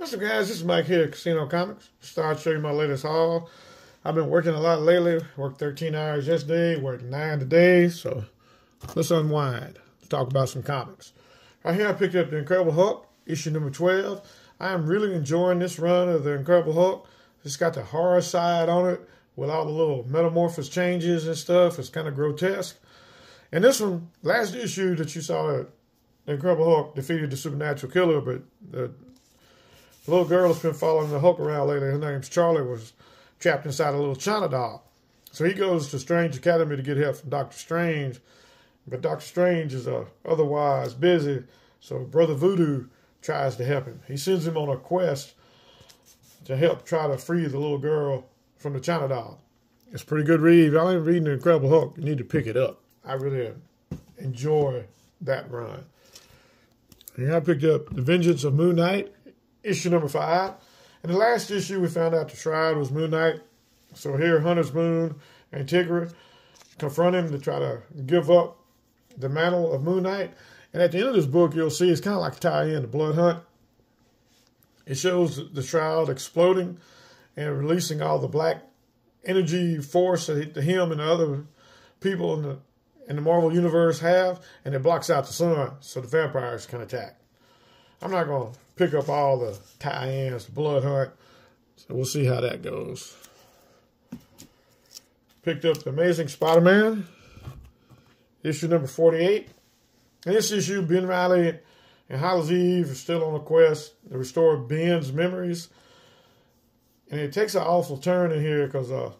What's up, guys? This is Mike here at Casino Comics. Start to show you my latest haul. I've been working a lot lately. Worked 13 hours yesterday, worked 9 today. So let's unwind. Let's talk about some comics. Right here, I picked up The Incredible Hulk, issue number 12. I am really enjoying this run of The Incredible Hulk. It's got the horror side on it with all the little metamorphosis changes and stuff. It's kind of grotesque. And this one, last issue that you saw, The Incredible Hulk defeated the supernatural killer, but the the little girl that's been following the Hulk around lately, her name's Charlie, was trapped inside a little China doll. So he goes to Strange Academy to get help from Doctor Strange, but Doctor Strange is uh, otherwise busy, so Brother Voodoo tries to help him. He sends him on a quest to help try to free the little girl from the China doll. It's a pretty good read. Y'all ain't reading The Incredible Hulk, you need to pick it up. I really enjoy that run. And I picked up The Vengeance of Moon Knight issue number five. In the last issue, we found out the Shroud was Moon Knight. So here, Hunter's Moon and Tigra confront him to try to give up the mantle of Moon Knight. And at the end of this book, you'll see it's kind of like a tie-in to Blood Hunt. It shows the Shroud exploding and releasing all the black energy force that him and the other people in the in the Marvel universe have, and it blocks out the sun so the vampires can attack. I'm not going to pick up all the tie-ins, Blood Hunt. So we'll see how that goes. Picked up The Amazing Spider-Man, issue number 48. In this issue, Ben Reilly and Hallows Eve are still on a quest to restore Ben's memories. And it takes an awful turn in here because uh,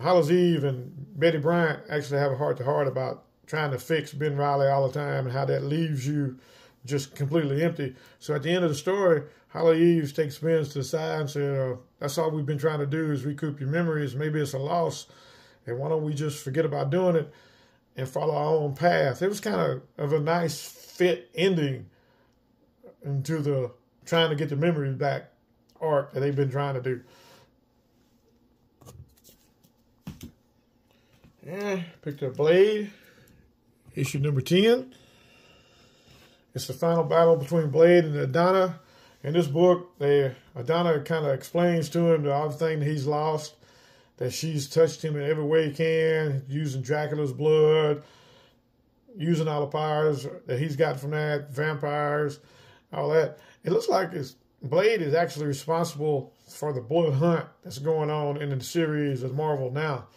Hallows Eve and Betty Bryant actually have a heart-to-heart -heart about trying to fix Ben Reilly all the time and how that leaves you just completely empty. So at the end of the story, Hallows Eve takes Vince to the side and says, uh, that's all we've been trying to do is recoup your memories. Maybe it's a loss. And why don't we just forget about doing it and follow our own path? It was kind of, of a nice fit ending into the trying to get the memories back arc that they've been trying to do. Yeah, picked up Blade, issue number 10. It's the final battle between Blade and Adana. In this book, they Adana kind of explains to him the other thing he's lost, that she's touched him in every way he can, using Dracula's blood, using all the powers that he's got from that, vampires, all that. It looks like Blade is actually responsible for the blood hunt that's going on in the series of Marvel now.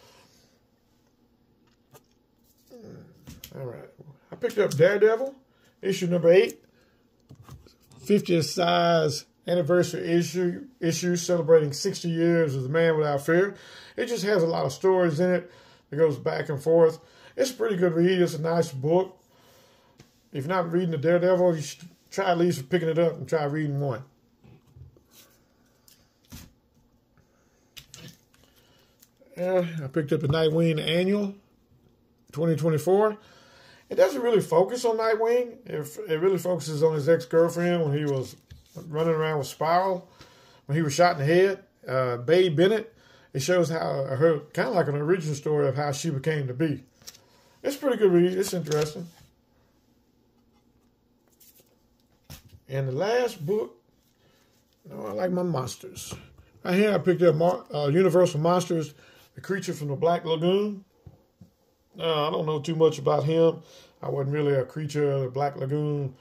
All right. I picked up Daredevil issue number eight, 50th size anniversary issue, issue celebrating 60 years of The Man Without Fear. It just has a lot of stories in it. It goes back and forth. It's a pretty good read. It's a nice book. If you're not reading the Daredevil, you should try at least picking it up and try reading one. Yeah, I picked up a Nightwing Annual 2024 it doesn't really focus on Nightwing. It, it really focuses on his ex-girlfriend when he was running around with Spyral, when he was shot in the head. Uh, Bea Bennett. It shows how her kind of like an original story of how she became to be. It's pretty good read. It's interesting. And the last book, oh, I like my monsters. Right here, I picked up uh, Universal Monsters, The Creature from the Black Lagoon. Uh, I don't know too much about him. I wasn't really a creature of the Black Lagoon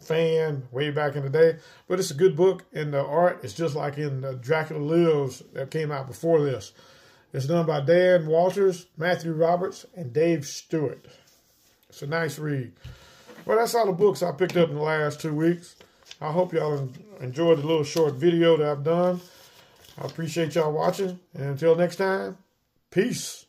fan way back in the day, but it's a good book, and the art is just like in Dracula Lives that came out before this. It's done by Dan Watters, Matthew Roberts, and Dave Stewart. It's a nice read. Well, that's all the books I picked up in the last two weeks. I hope y'all enjoyed the little short video that I've done. I appreciate y'all watching, and until next time, peace.